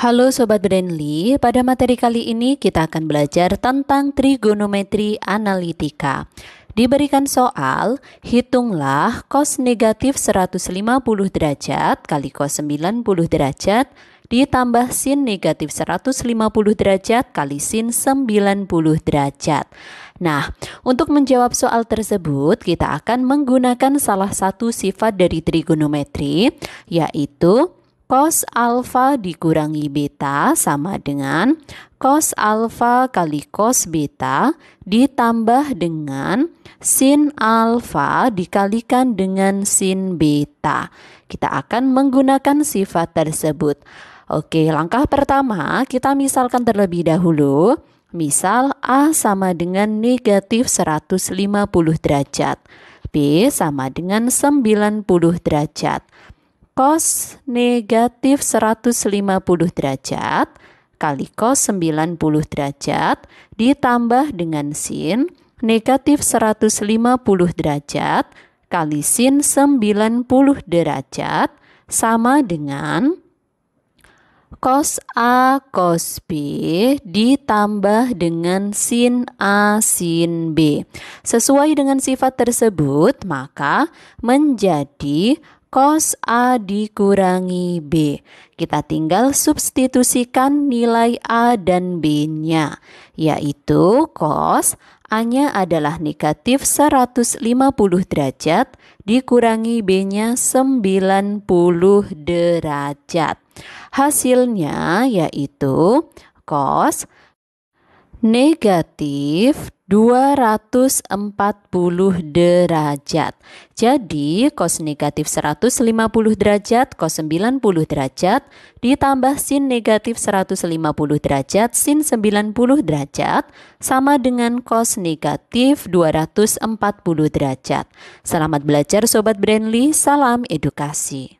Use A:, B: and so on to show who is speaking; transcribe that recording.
A: Halo Sobat Brandly, pada materi kali ini kita akan belajar tentang trigonometri analitika. Diberikan soal, hitunglah cos negatif 150 derajat kali cos 90 derajat ditambah sin negatif 150 derajat kali sin 90 derajat. Nah, untuk menjawab soal tersebut, kita akan menggunakan salah satu sifat dari trigonometri, yaitu cos alfa dikurangi beta sama dengan cos alfa kali cos beta ditambah dengan sin alfa dikalikan dengan sin beta. Kita akan menggunakan sifat tersebut. Oke, langkah pertama kita misalkan terlebih dahulu. Misal A sama dengan negatif 150 derajat. B sama dengan 90 derajat cos negatif 150 derajat kali cos 90 derajat ditambah dengan sin negatif 150 derajat kali sin 90 derajat sama dengan cos A cos B ditambah dengan sin A sin B. Sesuai dengan sifat tersebut, maka menjadi cos A dikurangi B. Kita tinggal substitusikan nilai A dan B-nya, yaitu cos A-nya adalah negatif 150 derajat dikurangi B-nya 90 derajat. Hasilnya yaitu cos negatif 240 derajat. Jadi cos negatif 150 derajat cos 90 derajat ditambah sin negatif 150 derajat sin 90 derajat sama dengan cos negatif 240 derajat. Selamat belajar Sobat Brandly, salam edukasi.